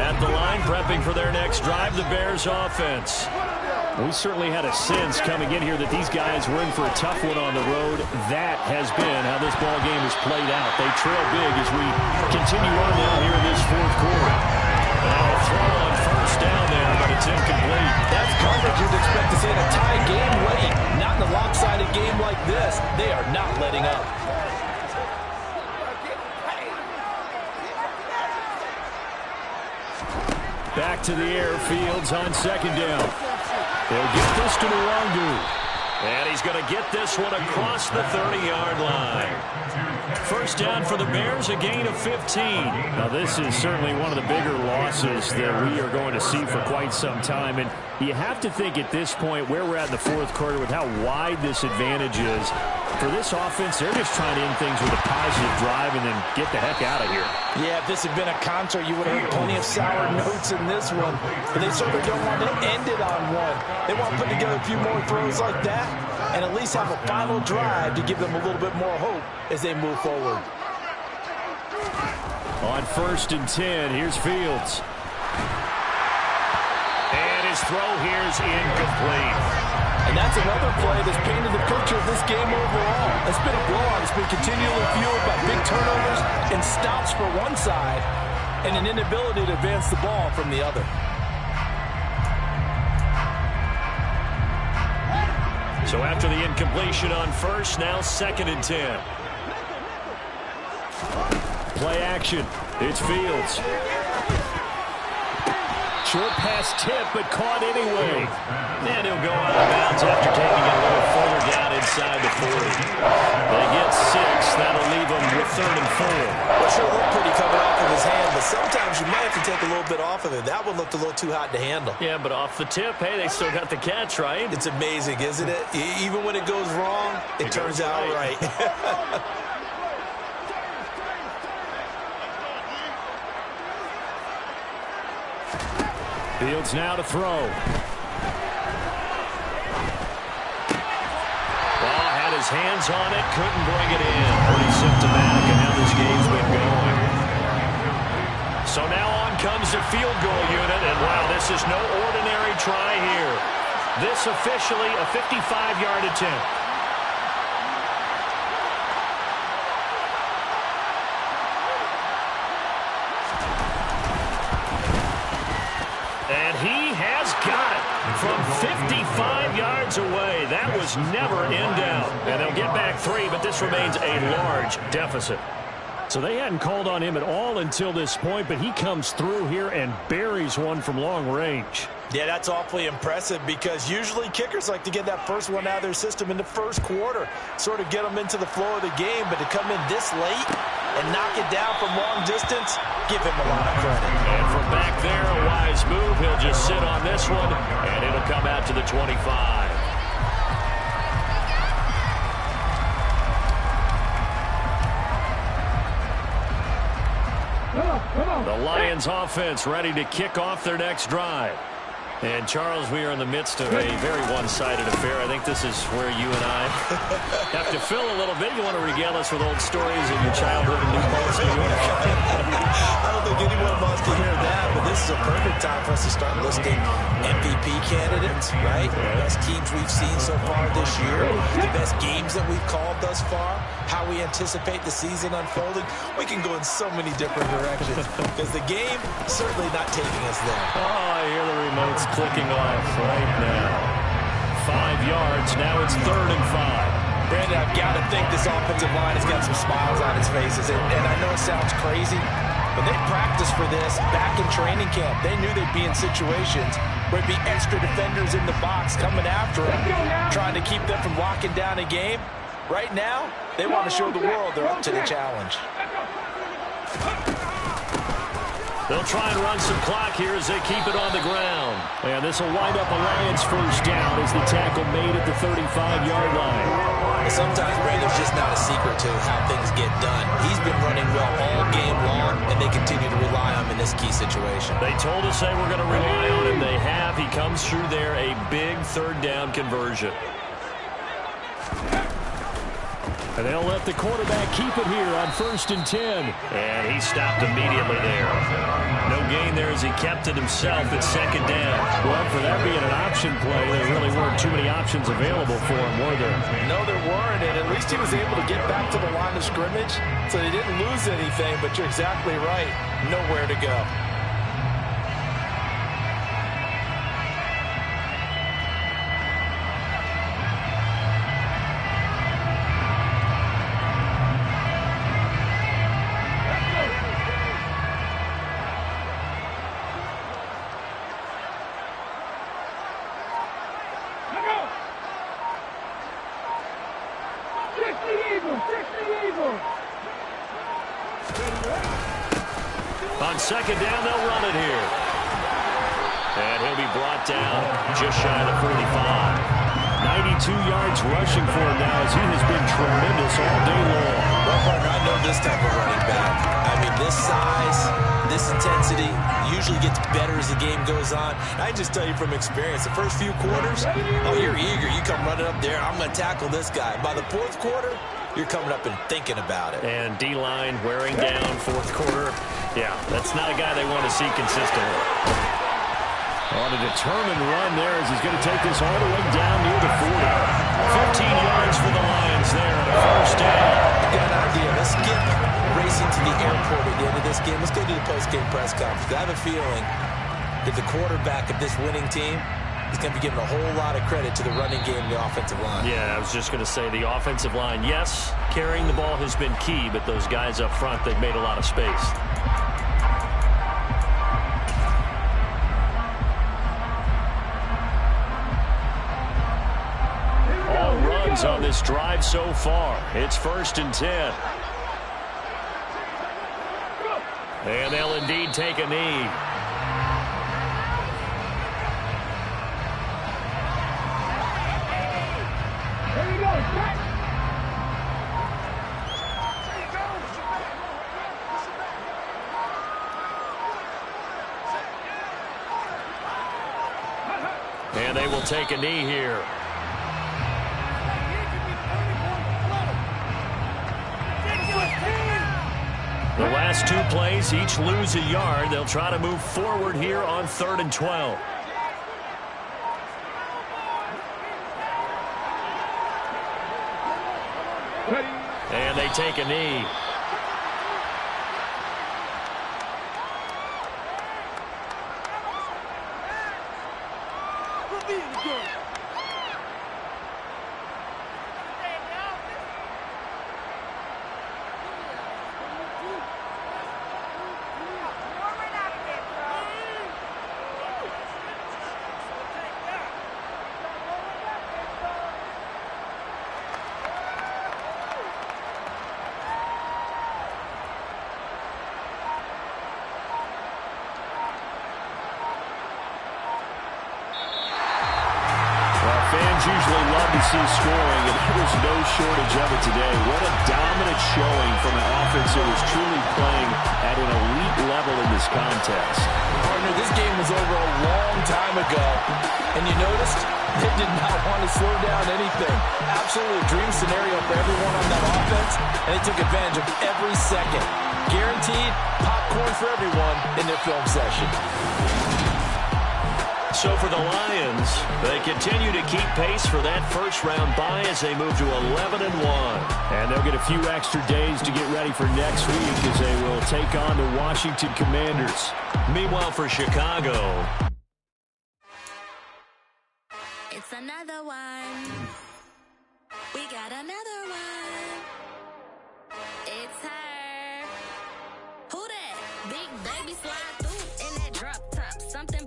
At the line, prepping for their next drive, the Bears offense. We certainly had a sense coming in here that these guys were in for a tough one on the road. That has been how this ball game has played out. They trail big as we continue on now here in this fourth quarter. Now a throw on first down there, but it's incomplete. That's coverage you'd expect to see in a tie game late. Not in a lopsided game like this. They are not letting up. To the air, Fields on second down. They'll get this to Nwangwu. And he's going to get this one across the 30-yard line. First down for the Bears, a gain of 15. Now, this is certainly one of the bigger losses that we are going to see for quite some time. And you have to think at this point where we're at in the fourth quarter with how wide this advantage is. For this offense, they're just trying to end things with a positive drive and then get the heck out of here. Yeah, if this had been a concert, you would have heard plenty of sour notes in this one. But they certainly don't want to end it on one. They want to put together a few more throws like that and at least have a final drive to give them a little bit more hope as they move forward. On first and 10, here's Fields. And his throw here is incomplete. And that's another play that's painted the picture of this game overall. It's been a blowout. It's been continually fueled by big turnovers and stops for one side and an inability to advance the ball from the other. So after the incompletion on first, now second and 10. Play action. It's Fields. Short pass tip, but caught anyway. And he'll go out of bounds after taking it a little further down inside the 40. They get six. That'll leave them with third and four. Well, sure looked pretty coming off of his hand, but sometimes you might have to take a little bit off of it. That one looked a little too hot to handle. Yeah, but off the tip, hey, they still got the catch, right? It's amazing, isn't it? Even when it goes wrong, it, it turns out right. right. Fields now to throw. Ball had his hands on it, couldn't bring it in. Pretty symptomatic of how this game's been going. So now on comes the field goal unit, and wow, this is no ordinary try here. This officially a 55-yard attempt. Was never in doubt. And they'll get back three, but this remains a large deficit. So they hadn't called on him at all until this point, but he comes through here and buries one from long range. Yeah, that's awfully impressive because usually kickers like to get that first one out of their system in the first quarter, sort of get them into the flow of the game, but to come in this late and knock it down from long distance, give him a lot of credit. And from back there, a wise move. He'll just sit on this one, and it'll come out to the 25. The Lions offense ready to kick off their next drive. And, Charles, we are in the midst of a very one-sided affair. I think this is where you and I have to fill a little bit. You want to regale us with old stories of your childhood in New Paltz, New York? I don't think anyone wants to hear that, but this is a perfect time for us to start listing MVP candidates, right? The best teams we've seen so far this year, the best games that we've called thus far, how we anticipate the season unfolding. We can go in so many different directions because the game certainly not taking us there. Oh, I hear the remotes clicking off right now. Five yards. Now it's third and five. Brandon, I've got to think this offensive line has got some smiles on its faces. And, and I know it sounds crazy, but they practiced for this back in training camp. They knew they'd be in situations where it'd be extra defenders in the box coming after them, trying to keep them from locking down a game. Right now, they want to show the world they're up to the challenge. They'll try and run some clock here as they keep it on the ground. And this will wind up a Lions first down as the tackle made at the 35-yard line. Sometimes, Ray, there's just not a secret to how things get done. He's been running well all game long, and they continue to rely on him in this key situation. situation. They told us they were going to rely on him. They have. He comes through there, a big third down conversion. And they'll let the quarterback keep it here on first and 10. And he stopped immediately there. No gain there as he kept it himself at second down. Well, for that being an option play, there really weren't too many options available for him, were there? No, there weren't, and at least he was able to get back to the line of scrimmage, so he didn't lose anything, but you're exactly right. Nowhere to go. You're coming up and thinking about it. And D-line wearing down fourth quarter. Yeah, that's not a guy they want to see consistently. On a determined run there as he's going to take this all the way down near the 40. 15 yards for the Lions there on a first down. You got an idea. Let's get racing to the airport at the end of this game. Let's go to the post-game press conference. I have a feeling that the quarterback of this winning team is going to be given a whole lot of credit to the running game the offensive line. Yeah, I was just going to say the offensive line, yes, carrying the ball has been key, but those guys up front, they've made a lot of space. All runs on this drive so far. It's first and 10. And they'll indeed take a knee. Take a knee here. The last two plays, each lose a yard. They'll try to move forward here on third and 12. And they take a knee. Over a long time ago, and you noticed they did not want to slow down anything. Absolutely a dream scenario for everyone on that offense, and they took advantage of every second. Guaranteed popcorn for everyone in their film session. So for the Lions, they continue to keep pace for that first round bye as they move to 11 and 1. And they'll get a few extra days to get ready for next week as they will take on the Washington Commanders. Meanwhile for Chicago. It's another one. We got another one. It's her. Who that? Big baby slide through in that drop top. Something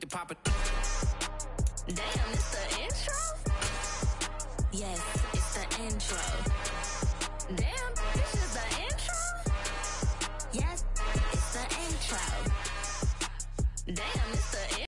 with the papa. Damn, it's the intro? Yes, it's the intro.